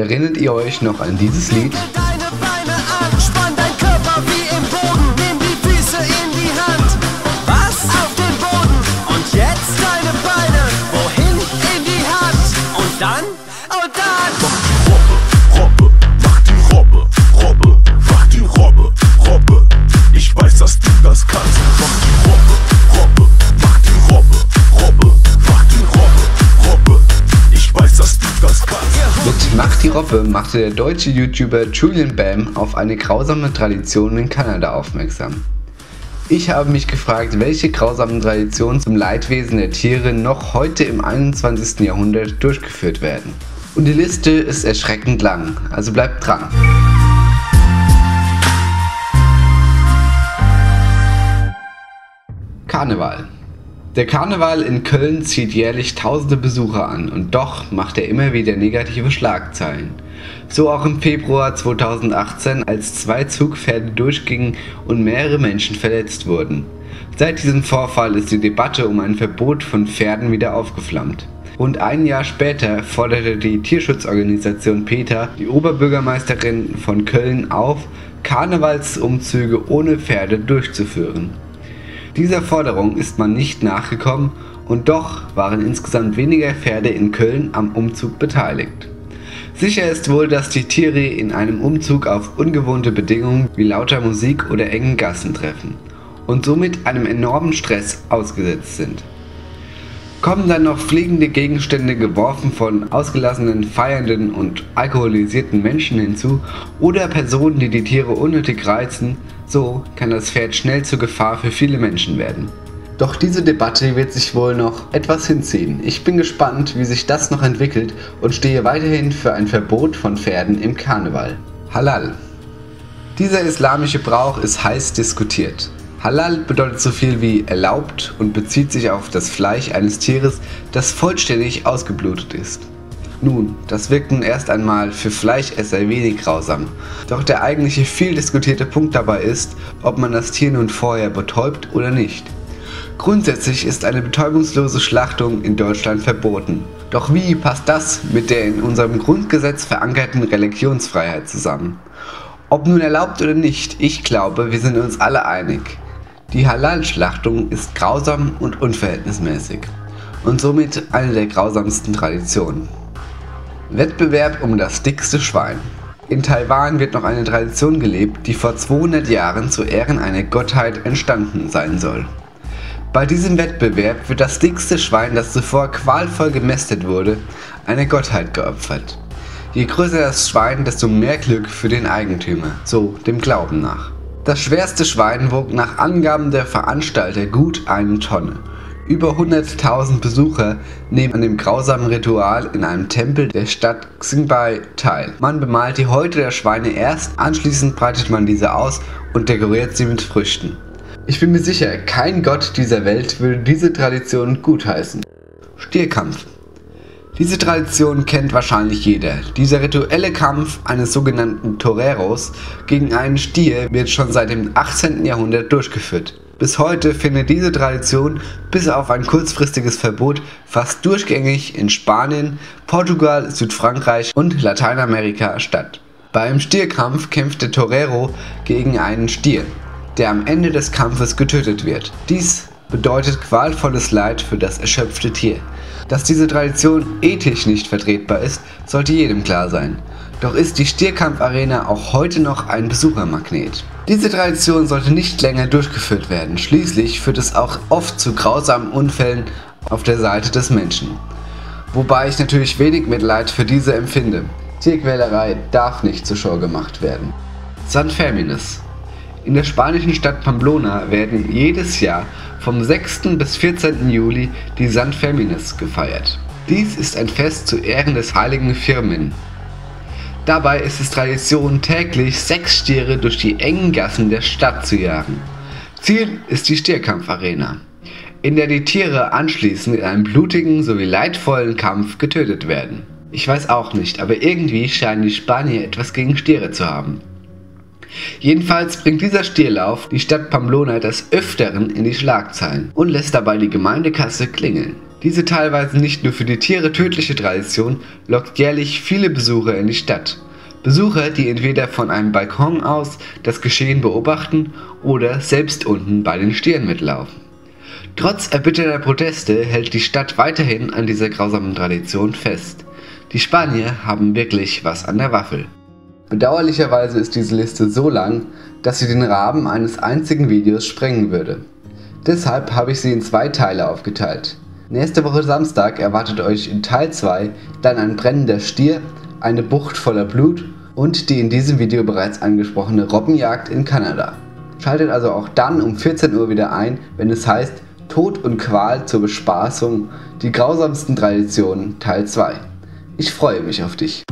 Erinnert ihr euch noch an dieses Lied? Robbe machte der deutsche YouTuber Julian Bam auf eine grausame Tradition in Kanada aufmerksam. Ich habe mich gefragt, welche grausamen Traditionen zum Leidwesen der Tiere noch heute im 21. Jahrhundert durchgeführt werden. Und die Liste ist erschreckend lang, also bleibt dran. Karneval. Der Karneval in Köln zieht jährlich tausende Besucher an und doch macht er immer wieder negative Schlagzeilen. So auch im Februar 2018, als zwei Zugpferde durchgingen und mehrere Menschen verletzt wurden. Seit diesem Vorfall ist die Debatte um ein Verbot von Pferden wieder aufgeflammt. Rund ein Jahr später forderte die Tierschutzorganisation PETA die Oberbürgermeisterin von Köln auf, Karnevalsumzüge ohne Pferde durchzuführen. Dieser Forderung ist man nicht nachgekommen und doch waren insgesamt weniger Pferde in Köln am Umzug beteiligt. Sicher ist wohl, dass die Tiere in einem Umzug auf ungewohnte Bedingungen wie lauter Musik oder engen Gassen treffen und somit einem enormen Stress ausgesetzt sind. Kommen dann noch fliegende Gegenstände geworfen von ausgelassenen, feiernden und alkoholisierten Menschen hinzu oder Personen, die die Tiere unnötig reizen, so kann das Pferd schnell zur Gefahr für viele Menschen werden. Doch diese Debatte wird sich wohl noch etwas hinziehen. Ich bin gespannt, wie sich das noch entwickelt und stehe weiterhin für ein Verbot von Pferden im Karneval. Halal. Dieser islamische Brauch ist heiß diskutiert. Halal bedeutet so viel wie erlaubt und bezieht sich auf das Fleisch eines Tieres, das vollständig ausgeblutet ist. Nun, das wirkt nun erst einmal für Fleischesser wenig grausam. Doch der eigentliche viel diskutierte Punkt dabei ist, ob man das Tier nun vorher betäubt oder nicht. Grundsätzlich ist eine betäubungslose Schlachtung in Deutschland verboten. Doch wie passt das mit der in unserem Grundgesetz verankerten Religionsfreiheit zusammen? Ob nun erlaubt oder nicht, ich glaube, wir sind uns alle einig. Die Halal-Schlachtung ist grausam und unverhältnismäßig und somit eine der grausamsten Traditionen. Wettbewerb um das dickste Schwein. In Taiwan wird noch eine Tradition gelebt, die vor 200 Jahren zu Ehren einer Gottheit entstanden sein soll. Bei diesem Wettbewerb wird das dickste Schwein, das zuvor qualvoll gemästet wurde, einer Gottheit geopfert. Je größer das Schwein, desto mehr Glück für den Eigentümer, so dem Glauben nach. Das schwerste Schwein wog nach Angaben der Veranstalter gut eine Tonne. Über 100.000 Besucher nehmen an dem grausamen Ritual in einem Tempel der Stadt Xinbai teil. Man bemalt die Häute der Schweine erst, anschließend breitet man diese aus und dekoriert sie mit Früchten. Ich bin mir sicher, kein Gott dieser Welt würde diese Tradition gutheißen. Stierkampf. Diese Tradition kennt wahrscheinlich jeder. Dieser rituelle Kampf eines sogenannten Toreros gegen einen Stier wird schon seit dem 18. Jahrhundert durchgeführt. Bis heute findet diese Tradition bis auf ein kurzfristiges Verbot fast durchgängig in Spanien, Portugal, Südfrankreich und Lateinamerika statt. Beim Stierkampf kämpft der Torero gegen einen Stier, der am Ende des Kampfes getötet wird. Dies bedeutet qualvolles Leid für das erschöpfte Tier. Dass diese Tradition ethisch nicht vertretbar ist, sollte jedem klar sein. Doch ist die Stierkampfarena auch heute noch ein Besuchermagnet. Diese Tradition sollte nicht länger durchgeführt werden. Schließlich führt es auch oft zu grausamen Unfällen auf der Seite des Menschen. Wobei ich natürlich wenig Mitleid für diese empfinde. Tierquälerei darf nicht zur Show gemacht werden. San Fermines. In der spanischen Stadt Pamplona werden jedes Jahr vom 6. bis 14. Juli die San Fermines gefeiert. Dies ist ein Fest zu Ehren des heiligen Firmin. Dabei ist es Tradition, täglich sechs Stiere durch die engen Gassen der Stadt zu jagen. Ziel ist die Stierkampfarena, in der die Tiere anschließend in einem blutigen sowie leidvollen Kampf getötet werden. Ich weiß auch nicht, aber irgendwie scheinen die Spanier etwas gegen Stiere zu haben. Jedenfalls bringt dieser Stierlauf die Stadt Pamplona des Öfteren in die Schlagzeilen und lässt dabei die Gemeindekasse klingeln. Diese teilweise nicht nur für die Tiere tödliche Tradition lockt jährlich viele Besucher in die Stadt. Besucher, die entweder von einem Balkon aus das Geschehen beobachten oder selbst unten bei den Stieren mitlaufen. Trotz erbitterter Proteste hält die Stadt weiterhin an dieser grausamen Tradition fest. Die Spanier haben wirklich was an der Waffel. Bedauerlicherweise ist diese Liste so lang, dass sie den Rahmen eines einzigen Videos sprengen würde. Deshalb habe ich sie in zwei Teile aufgeteilt. Nächste Woche Samstag erwartet euch in Teil 2 dann ein brennender Stier, eine Bucht voller Blut und die in diesem Video bereits angesprochene Robbenjagd in Kanada. Schaltet also auch dann um 14 Uhr wieder ein, wenn es heißt Tod und Qual zur Bespaßung, die grausamsten Traditionen Teil 2. Ich freue mich auf dich.